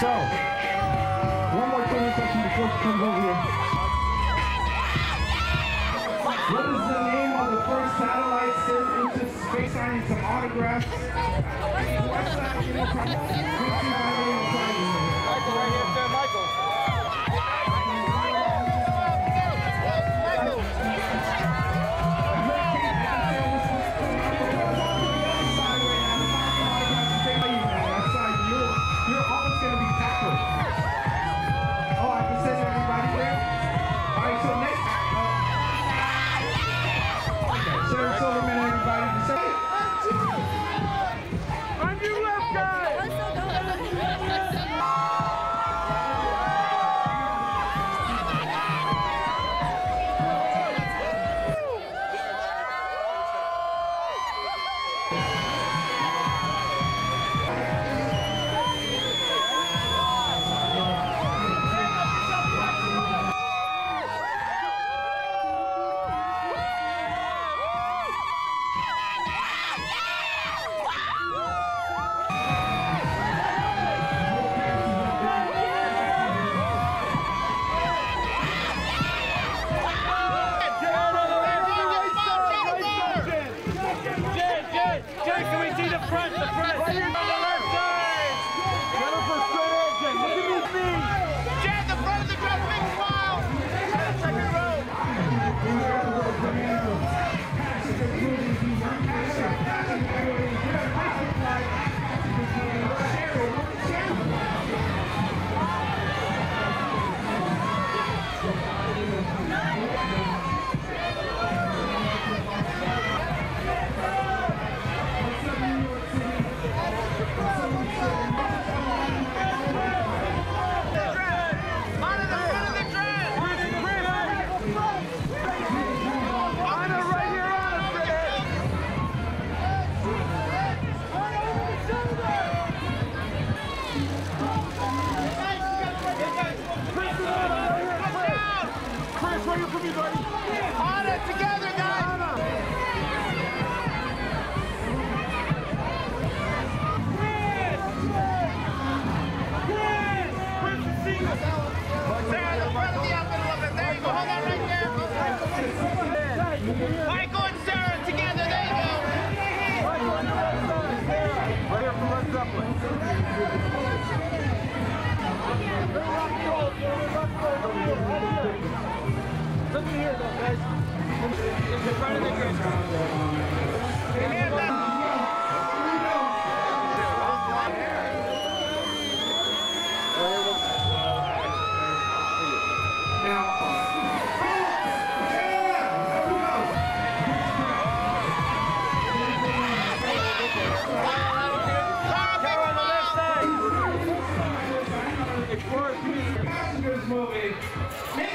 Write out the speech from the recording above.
So, one more training question before she comes over here. What is the name of the first satellite sent into space? I need some autographs. What's that? It's in front of the grid. Movie.